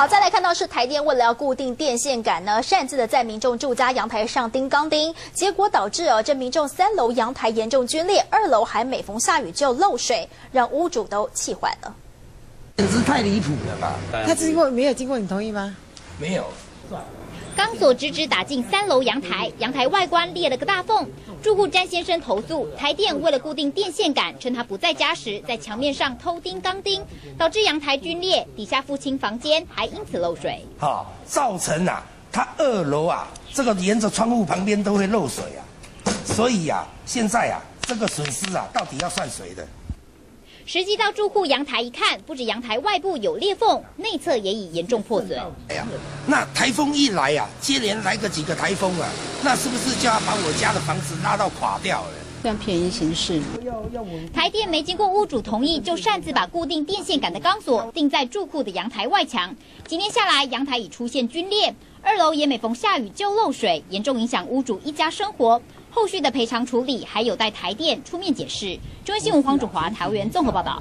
好，再来看到是台电为了要固定电线杆呢，擅自的在民众住家阳台上钉钢钉，结果导致哦这民众三楼阳台严重龟裂，二楼还每逢下雨就漏水，让屋主都气坏了。简直太离谱了吧！他经过没有经过你同意吗？没有。钢索直直打进三楼阳台，阳台外观裂了个大缝。住户詹先生投诉，台电为了固定电线杆，趁他不在家时，在墙面上偷钉钢钉，导致阳台龟裂，底下父亲房间还因此漏水。好，造成啊，他二楼啊，这个沿着窗户旁边都会漏水啊，所以啊，现在啊，这个损失啊，到底要算谁的？实际到住户阳台一看，不止阳台外部有裂缝，内侧也已严重破损。哎呀，那台风一来呀，接连来个几个台风啊，那是不是就要把我家的房子拉到垮掉了？这样便宜行事。台电没经过屋主同意，就擅自把固定电线杆的钢索钉在住户的阳台外墙。几年下来，阳台已出现龟裂，二楼也每逢下雨就漏水，严重影响屋主一家生活。后续的赔偿处理还有待台电出面解释。中央新闻黄祖华台园综合报道。